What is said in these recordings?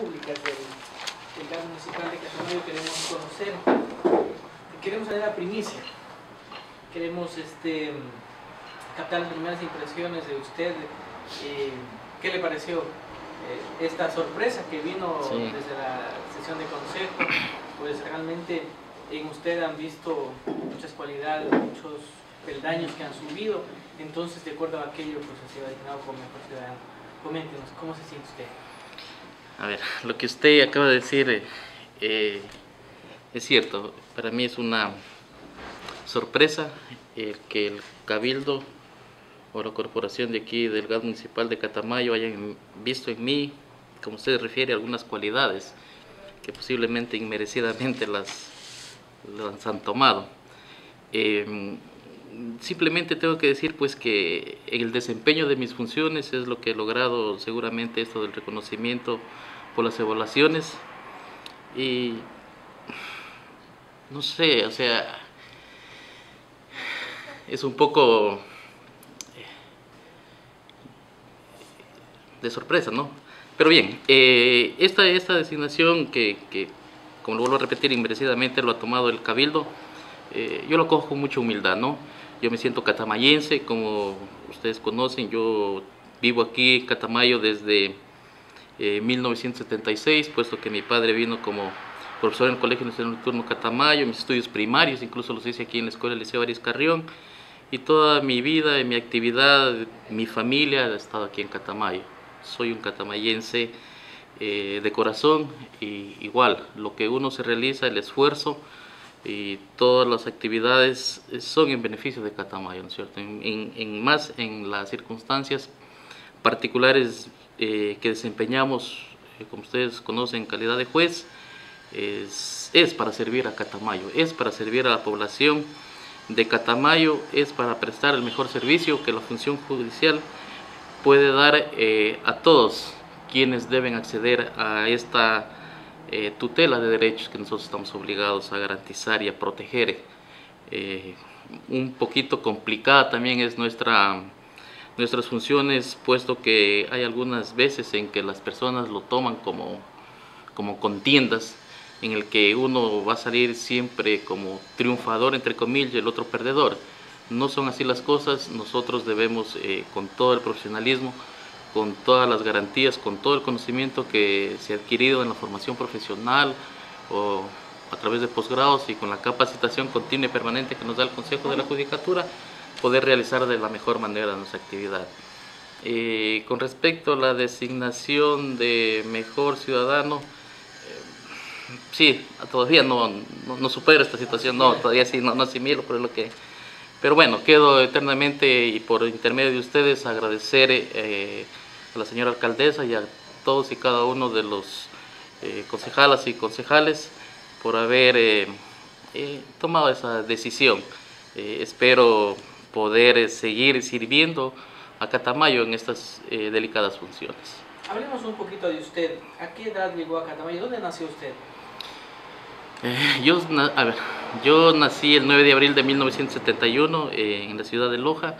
públicas del, del gas municipal de Catamayo queremos conocer, queremos saber la primicia, queremos este, captar las primeras impresiones de usted, eh, ¿qué le pareció eh, esta sorpresa que vino Sí. desde la sesión de consejo? Pues realmente en usted han visto muchas cualidades, muchos peldaños que han subido, entonces de acuerdo a aquello pues ha sido designado como mejor ciudadano. Coméntenos, ¿cómo se siente usted? A ver, lo que usted acaba de decir eh, eh, es cierto. Para mí es una sorpresa el que el Cabildo o la corporación de aquí del gas municipal de Catamayo hayan visto en mí, como usted refiere, algunas cualidades que posiblemente inmerecidamente las, las han tomado. Eh, simplemente tengo que decir pues que el desempeño de mis funciones es lo que he logrado seguramente esto del reconocimiento por las evaluaciones y no sé, o sea, es un poco eh, de sorpresa, ¿no? Pero bien, eh, esta, esta designación que, que, como lo vuelvo a repetir, inmerecidamente lo ha tomado el Cabildo, eh, yo lo cojo con mucha humildad, ¿no? Yo me siento catamayense, como ustedes conocen, yo vivo aquí en Catamayo desde eh, 1976, puesto que mi padre vino como profesor en el Colegio Nacional Nocturno Catamayo, mis estudios primarios, incluso los hice aquí en la Escuela Liceo Arias Carrión, y toda mi vida, mi actividad, mi familia ha estado aquí en Catamayo. Soy un catamayense eh, de corazón, y igual, lo que uno se realiza, el esfuerzo, y todas las actividades son en beneficio de Catamayo, ¿no es cierto? En, en- en más en las circunstancias particulares eh, que desempeñamos, eh, como ustedes conocen, en calidad de juez, es, es para servir a Catamayo, es para servir a la población de Catamayo, es para prestar el mejor servicio que la función judicial puede dar eh, a todos quienes deben acceder a esta tutela de derechos que nosotros estamos obligados a garantizar y a proteger. Un poquito complicada también es nuestra, nuestras funciones, puesto que hay algunas veces en que las personas lo toman como, como contiendas, en el que uno va a salir siempre como triunfador, entre comillas, y el otro perdedor. No son así las cosas, nosotros debemos, eh, con todo el profesionalismo, con todas las garantías, con todo el conocimiento que se ha adquirido en la formación profesional o a través de posgrados y con la capacitación continua y permanente que nos da el Consejo de la Judicatura, poder realizar de la mejor manera nuestra actividad. Eh, con respecto a la designación de mejor ciudadano, eh, sí, todavía no, no, no supero esta situación, no, todavía sí, no, no asimilo, pero es lo que... Pero bueno, quedo eternamente y por intermedio de ustedes agradecer eh, a la señora alcaldesa y a todos y cada uno de los eh, concejalas y concejales por haber eh, eh, tomado esa decisión. Espero poder eh, seguir sirviendo a Catamayo en estas eh, delicadas funciones. Hablemos un poquito de usted. ¿A qué edad llegó a Catamayo? ¿Dónde nació usted? Eh, yo, a ver, yo nací el 9 de abril de 1971 eh, en la ciudad de Loja.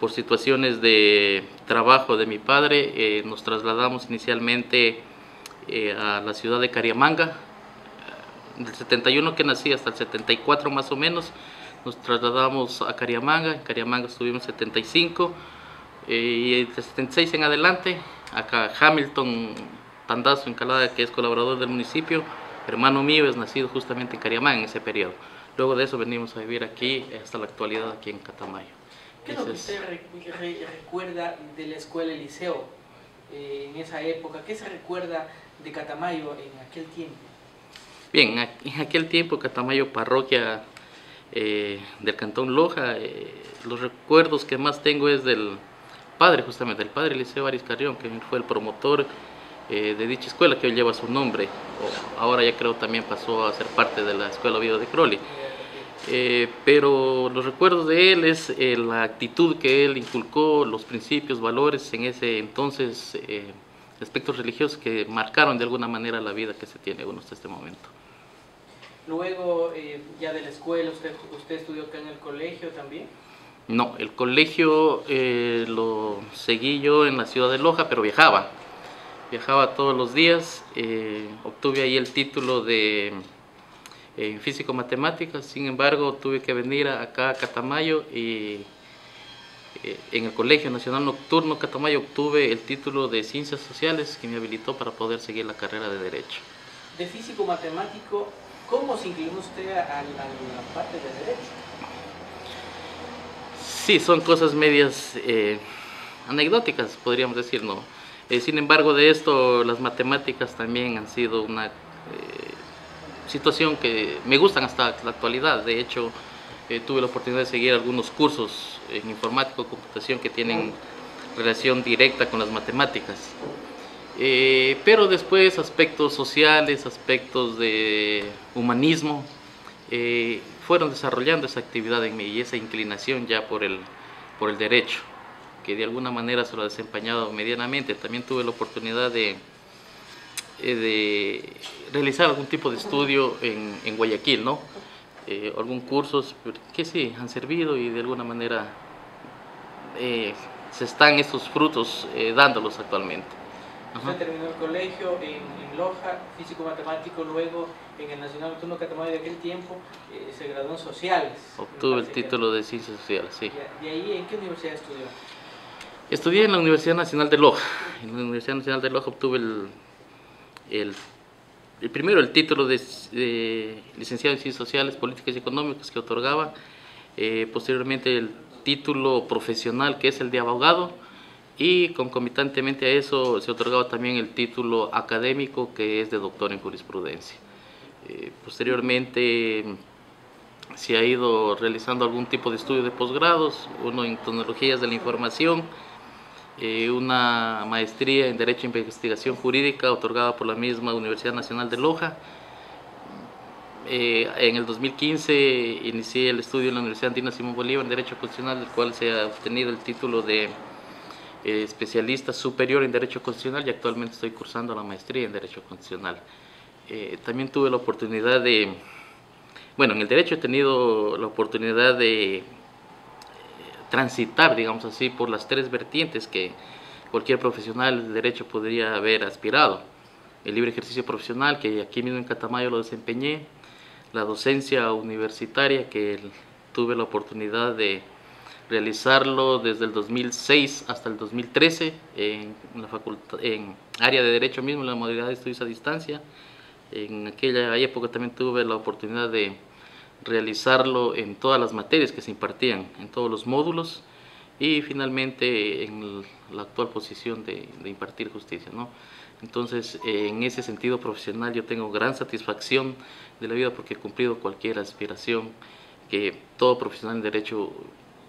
Por situaciones de trabajo de mi padre, eh, nos trasladamos inicialmente eh, a la ciudad de Cariamanga. Del 71 que nací hasta el 74 más o menos, nos trasladamos a Cariamanga. En Cariamanga estuvimos 75 eh, y de 76 en adelante, acá Hamilton Tandazo Encalada, que es colaborador del municipio, hermano mío, es nacido justamente en Cariamán en ese periodo. Luego de eso venimos a vivir aquí hasta la actualidad aquí en Catamayo. ¿Qué es lo que usted re- re- recuerda de la escuela y liceo eh, en esa época? ¿Qué se recuerda de Catamayo en aquel tiempo? Bien, en aquel tiempo Catamayo, parroquia eh, del Cantón Loja, eh, los recuerdos que más tengo es del padre, justamente, el padre Eliseo Aris Carrión, que fue el promotor eh, de dicha escuela que hoy lleva su nombre. Ahora ya creo también pasó a ser parte de la Escuela Oviedo de Crowley. Pero los recuerdos de él es la actitud que él inculcó, los principios, valores en ese entonces, aspectos religiosos que marcaron de alguna manera la vida que se tiene uno hasta este momento. Luego, eh, ya de la escuela, usted, ¿usted estudió acá en el colegio también? No, el colegio eh, lo seguí yo en la ciudad de Loja, pero viajaba. viajaba todos los días, eh, obtuve ahí el título de en físico-matemáticas, sin embargo tuve que venir acá a Catamayo y eh, en el Colegio Nacional Nocturno Catamayo obtuve el título de Ciencias Sociales que me habilitó para poder seguir la carrera de Derecho. De físico-matemático, ¿cómo se inclinó usted a, la parte de Derecho? Sí, son cosas medias eh, anecdóticas, podríamos decir, ¿no? Eh, sin embargo, de esto, las matemáticas también han sido una situación que me gustan hasta la actualidad. De hecho, eh, tuve la oportunidad de seguir algunos cursos en informática o computación que tienen relación directa con las matemáticas. Eh, pero después aspectos sociales, aspectos de humanismo, eh, fueron desarrollando esa actividad en mí y esa inclinación ya por el, por el derecho, que de alguna manera se lo ha desempeñado medianamente. También tuve la oportunidad de eh, de realizar algún tipo de estudio en, Guayaquil, ¿no? Eh, cursos que sí han servido y de alguna manera se están estos frutos dándolos actualmente. Usted terminó el colegio en, Loja, físico-matemático, luego en el Nacional Nocturno Catamayo de aquel tiempo se graduó en Sociales. Obtuvo el título de Ciencias Sociales, sí. ¿Y, ahí en qué universidad estudió? Estudié en la Universidad Nacional de Loja. En la Universidad Nacional de Loja obtuve el el, primero el título de, licenciado en Ciencias Sociales, Políticas y Económicas que otorgaba, eh, posteriormente el título profesional que es el de abogado y concomitantemente a eso se otorgaba también el título académico que es de doctor en jurisprudencia. Eh, posteriormente se ha ido realizando algún tipo de estudio de posgrados, uno en tecnologías de la información, eh, una maestría en Derecho e Investigación Jurídica otorgada por la misma Universidad Nacional de Loja. Eh, en el 2015 inicié el estudio en la Universidad Andina Simón Bolívar en Derecho Constitucional, del cual se ha obtenido el título de eh, especialista superior en Derecho Constitucional y actualmente estoy cursando la maestría en Derecho Constitucional. también tuve la oportunidad de, bueno, en el Derecho he tenido la oportunidad de transitar, digamos así, por las tres vertientes que cualquier profesional de derecho podría haber aspirado. El libre ejercicio profesional, que aquí mismo en Catamayo lo desempeñé, la docencia universitaria, que tuve la oportunidad de realizarlo desde el 2006 hasta el 2013 en la facultad, en área de derecho mismo, la modalidad de estudios a distancia. En aquella época también tuve la oportunidad de realizarlo en todas las materias que se impartían, en todos los módulos y finalmente en la actual posición de, impartir justicia. ¿no? Entonces, en ese sentido profesional yo tengo gran satisfacción de la vida porque he cumplido cualquier aspiración que todo profesional en derecho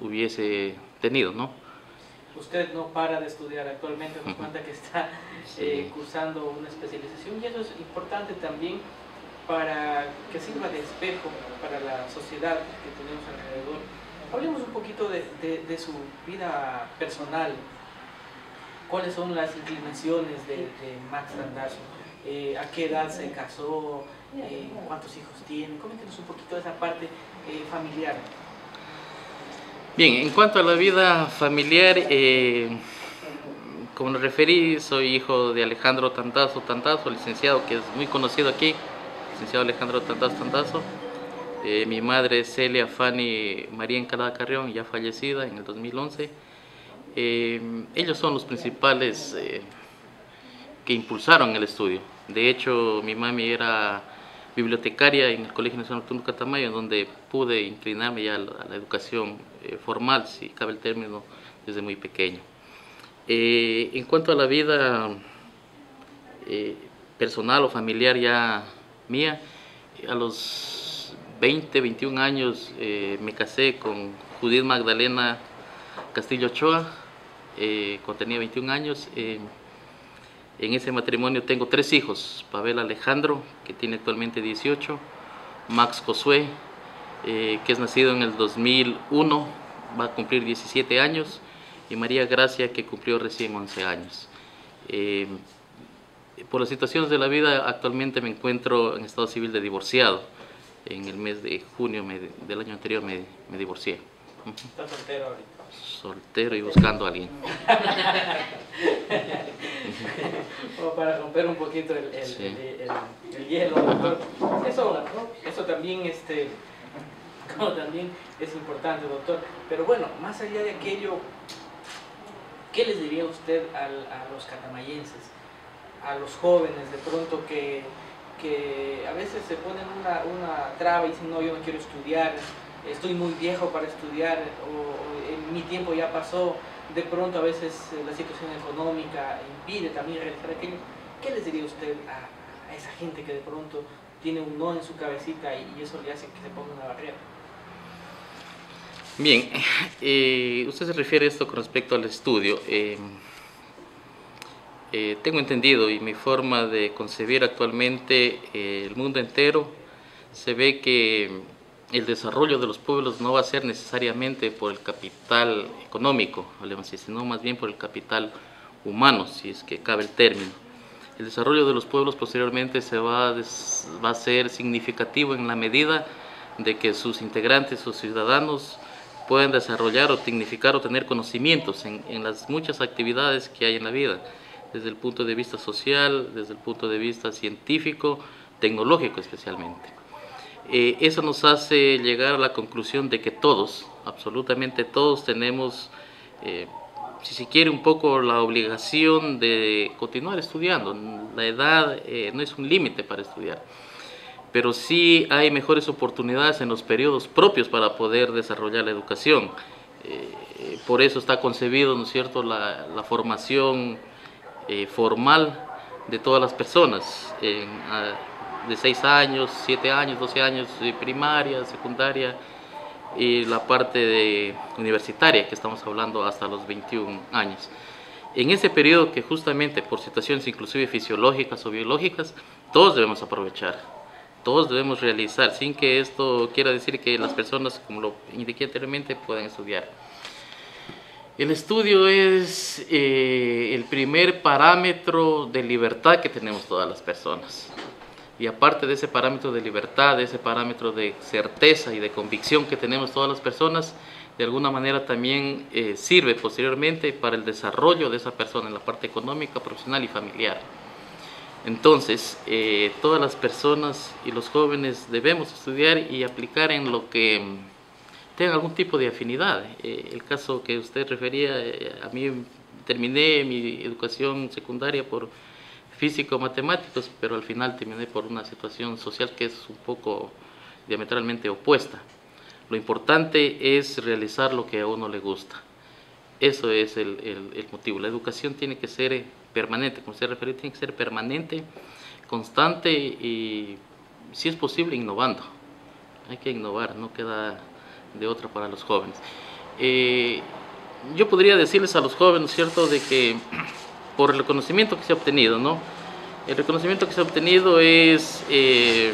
hubiese tenido. ¿no? Usted no para de estudiar actualmente, nos cuenta que está eh, cursando una especialización y eso es importante también para que sirva de espejo para la sociedad que tenemos alrededor. Hablemos un poquito de, de, su vida personal. ¿Cuáles son las inclinaciones de, Max Randazzo? Eh, ¿A qué edad se casó? Eh, ¿Cuántos hijos tiene? Coméntenos un poquito de esa parte eh, familiar. Bien, en cuanto a la vida familiar, como lo referí, soy hijo de Alejandro Tantazo Tantazo, licenciado que es muy conocido aquí licenciado Alejandro Tandazo Tandazo. Eh, mi madre Celia Fanny María Encalada Carrión, ya fallecida en el 2011. Eh, ellos son los principales eh, que impulsaron el estudio. De hecho, mi mami era bibliotecaria en el Colegio Nacional Nocturno Catamayo, en donde pude inclinarme ya a la, educación formal, si cabe el término, desde muy pequeño. en cuanto a la vida personal o familiar, ya mía. A los 20, 21 años eh, me casé con Judith Magdalena Castillo Ochoa, eh, cuando tenía 21 años. en ese matrimonio tengo tres hijos, Pavel Alejandro, que tiene actualmente 18, Max Josué, eh, que es nacido en el 2001, va a cumplir 17 años, y María Gracia, que cumplió recién 11 años por las situaciones de la vida, actualmente me encuentro en estado civil de divorciado. En el mes de junio del año anterior me, me divorcié. ¿Estás soltero ahorita? Soltero y buscando a alguien. Para romper un poquito el, el, Sí. el- el- el hielo. Eso, eso también, este, como también es importante, doctor. Pero bueno, más allá de aquello, ¿qué les diría usted a los catamayenses, a los jóvenes de pronto que, que a veces se ponen una, una traba y dicen, no, yo no quiero estudiar, estoy muy viejo para estudiar, o, o mi tiempo ya pasó, de pronto a veces eh, la situación económica impide también realizar aquello. ¿Qué les diría usted a, a esa gente que de pronto tiene un no en su cabecita y, y eso le hace que se ponga una barrera? Bien, eh, usted se refiere a esto con respecto al estudio. Eh, eh, tengo entendido y mi forma de concebir actualmente eh, el mundo entero se ve que el desarrollo de los pueblos no va a ser necesariamente por el capital económico, sino más bien por el capital humano, si es que cabe el término. El desarrollo de los pueblos posteriormente se va des- va a ser significativo en la medida de que sus integrantes, sus ciudadanos, puedan desarrollar o dignificar o tener conocimientos en, en las muchas actividades que hay en la vida, desde el punto de vista social, desde el punto de vista científico, tecnológico especialmente. Eh, eso nos hace llegar a la conclusión de que todos, absolutamente todos, tenemos, eh, si se quiere, un poco la obligación de continuar estudiando. La edad eh, no es un límite para estudiar, pero sí hay mejores oportunidades en los periodos propios para poder desarrollar la educación. Eh, por eso está concebido, ¿no es cierto?, la, la formación eh, formal de todas las personas, de 6 años, 7 años, 12 años primaria, secundaria y la parte de universitaria que estamos hablando hasta los 21 años. En ese periodo que justamente por situaciones inclusive fisiológicas o biológicas, todos debemos aprovechar, todos debemos realizar, sin que esto quiera decir que las personas, como lo indiqué anteriormente, puedan estudiar. El estudio es eh, el primer parámetro de libertad que tenemos todas las personas. Y aparte de ese parámetro de libertad, de ese parámetro de certeza y de convicción que tenemos todas las personas, de alguna manera también eh, sirve posteriormente para el desarrollo de esa persona en la parte económica, profesional y familiar. Entonces, eh, todas las personas y los jóvenes debemos estudiar y aplicar en lo que mm, tengan algún tipo de afinidad. Eh, el caso que usted refería, eh, a mí terminé mi educación secundaria por físico-matemáticos, pero al final terminé por una situación social que es un poco diametralmente opuesta. Lo importante es realizar lo que a uno le gusta. Eso es el, motivo. La educación tiene que ser eh, permanente, como usted refirió, tiene que ser permanente, constante y, si es posible, innovando. Hay que innovar, no queda de otra para los jóvenes. Eh, yo podría decirles a los jóvenes, ¿cierto?, de que por el reconocimiento que se ha obtenido, ¿no? El reconocimiento que se ha obtenido es eh,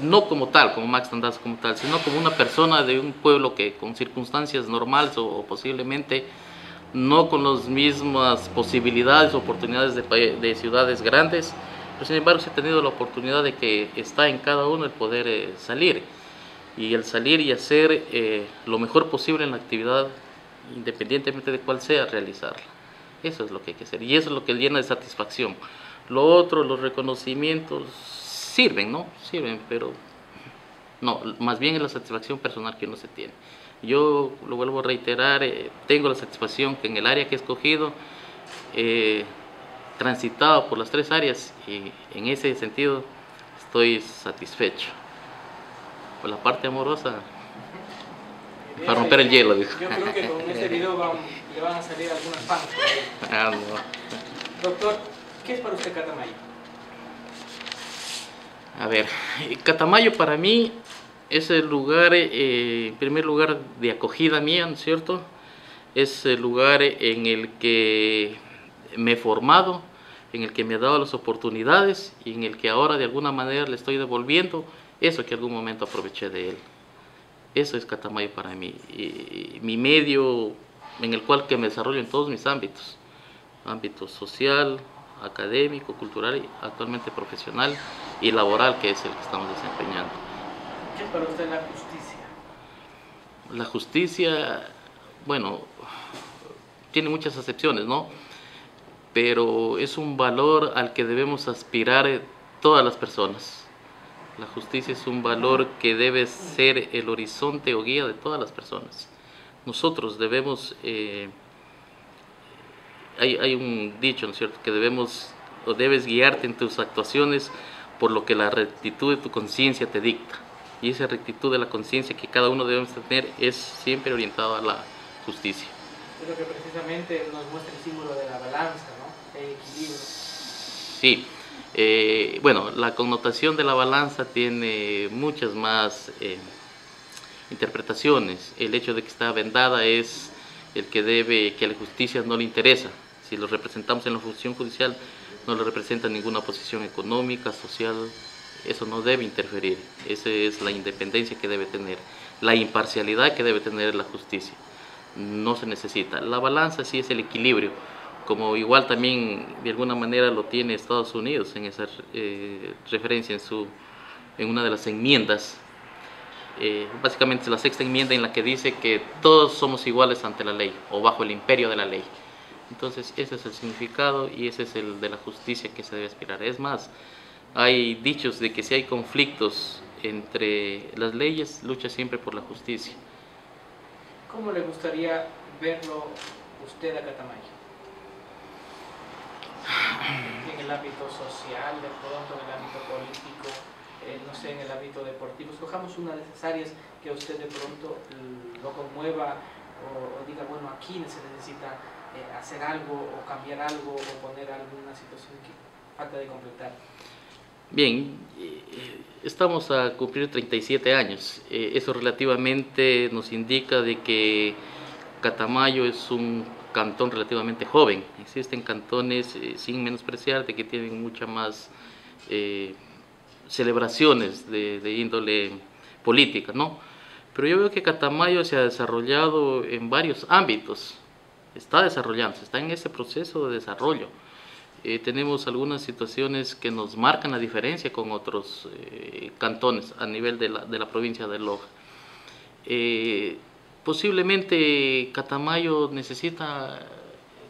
no como tal, como Max Tandas como tal, sino como una persona de un pueblo que con circunstancias normales o posiblemente no con las mismas posibilidades oportunidades de, de ciudades grandes, pero sin embargo se ha tenido la oportunidad de que está en cada uno el poder eh, salir y el salir y hacer eh, lo mejor posible en la actividad, independientemente de cuál sea, realizarla. Eso es lo que hay que hacer y eso es lo que llena de satisfacción. Lo otro, los reconocimientos, sirven, ¿no? Sirven, pero no, más bien es la satisfacción personal que uno se tiene. Yo lo vuelvo a reiterar, eh, tengo la satisfacción que en el área que he escogido, eh, transitado por las tres áreas y en ese sentido estoy satisfecho. Por la parte amorosa, para romper el hielo, dijo. Yo creo que con este video van- le van a salir algunas fans. Ah, no. Doctor, ¿qué es para usted Catamayo? A ver, eh, Catamayo para mí es el lugar, eh, en primer lugar, de acogida mía, ¿no es cierto? Es el lugar en el que me he formado, en el que me ha dado las oportunidades y en el que ahora de alguna manera le estoy devolviendo eso que algún momento aproveché de él. Eso es Catamayo para mí. Mi medio en el cual que me desarrollo en todos mis ámbitos. Ámbito social, académico, cultural y actualmente profesional y laboral que es el que estamos desempeñando. ¿Qué es para usted la justicia? La justicia, bueno, tiene muchas acepciones, ¿no? pero es un valor al que debemos aspirar eh, todas las personas. La justicia es un valor que debe ser el horizonte o guía de todas las personas. Nosotros debemos, eh, hay, hay un dicho, ¿no es cierto?, que debemos o debes guiarte en tus actuaciones por lo que la rectitud de tu conciencia te dicta. Y esa rectitud de la conciencia que cada uno debemos tener es siempre orientado a la justicia. Es lo que precisamente nos muestra el símbolo de la balanza, ¿no? El equilibrio. Sí, eh, bueno, la connotación de la balanza tiene muchas más eh, interpretaciones. El hecho de que está vendada es el que debe, que a la justicia no le interesa. Si lo representamos en la función judicial, no le representa ninguna posición económica, social, eso no debe interferir. Esa es la independencia que debe tener, la imparcialidad que debe tener la justicia. No se necesita. La balanza sí es el equilibrio, como igual también de alguna manera lo tiene Estados Unidos en esa eh, referencia en, su, en una de las enmiendas. Eh, básicamente la sexta enmienda en la que dice que todos somos iguales ante la ley o bajo el imperio de la ley. Entonces ese es el significado y ese es el de la justicia que se debe aspirar. Es más, hay dichos de que si hay conflictos entre las leyes, lucha siempre por la justicia. ¿Cómo le gustaría verlo usted a Catamayo? En el ámbito social, de pronto, en el ámbito político, eh, no sé, en el ámbito deportivo. Escojamos una de esas áreas que a usted de pronto lo conmueva o, o diga, bueno, aquí se necesita eh, hacer algo o cambiar algo o poner alguna situación que falta de completar? Bien, eh, estamos a cumplir 37 años. Eh, eso relativamente nos indica de que Catamayo es un cantón relativamente joven. Existen cantones, sin menospreciar, de que tienen muchas más celebraciones de, de, índole política, ¿no? Pero yo veo que Catamayo se ha desarrollado en varios ámbitos está desarrollando, está en ese proceso de desarrollo. Eh, tenemos algunas situaciones que nos marcan la diferencia con otros eh, cantones a nivel de la, de la provincia de Loja. Eh, posiblemente Catamayo necesita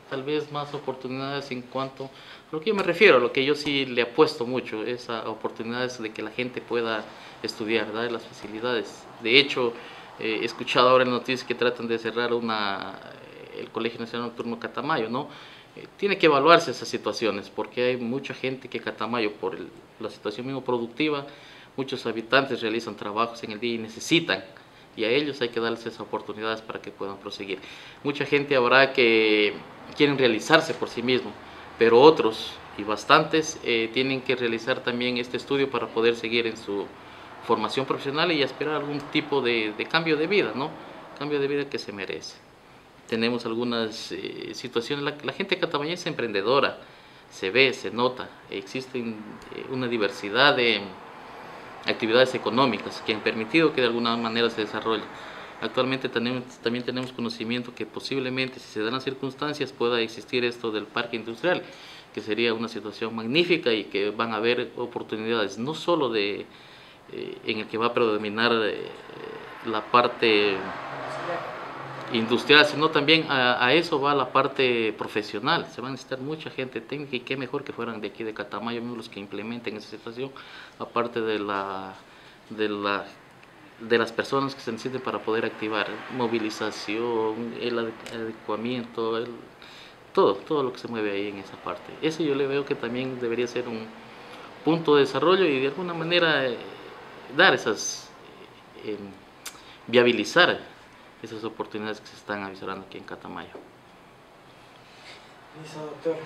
tal vez más oportunidades en cuanto a lo que yo me refiero, a lo que yo sí le apuesto mucho, es a oportunidades de que la gente pueda estudiar, dar las facilidades. De hecho, he escuchado ahora en noticias que tratan de cerrar una el Colegio Nacional Nocturno Catamayo, ¿no? Eh, tiene que evaluarse esas situaciones porque hay mucha gente que Catamayo, por la situación mismo productiva, muchos habitantes realizan trabajos en el día y necesitan, y a ellos hay que darles esas oportunidades para que puedan proseguir. Mucha gente habrá que quieren realizarse por sí mismo, pero otros, y bastantes, eh, tienen que realizar también este estudio para poder seguir en su formación profesional y aspirar a algún tipo de, de cambio de vida, ¿no? Cambio de vida que se merece tenemos algunas eh, situaciones, la, gente de es emprendedora, se ve, se nota, existen eh, una diversidad de actividades económicas que han permitido que de alguna manera se desarrolle. Actualmente también tenemos conocimiento que posiblemente, si se dan las circunstancias, pueda existir esto del parque industrial, que sería una situación magnífica y que van a haber oportunidades, no solo de, eh, en el que va a predominar la parte industrial, sino también a, eso va la parte profesional. Se va a necesitar mucha gente técnica y qué mejor que fueran de aquí de Catamayo los que implementen esa situación, aparte de la, de la de las personas que se necesiten para poder activar movilización, el adecuamiento, todo, todo lo que se mueve ahí en esa parte. Eso yo le veo que también debería ser un punto de desarrollo y de alguna manera eh, dar esas, eh, viabilizar esas oportunidades que se están avisando aquí en Catamayo. Listo, doctor.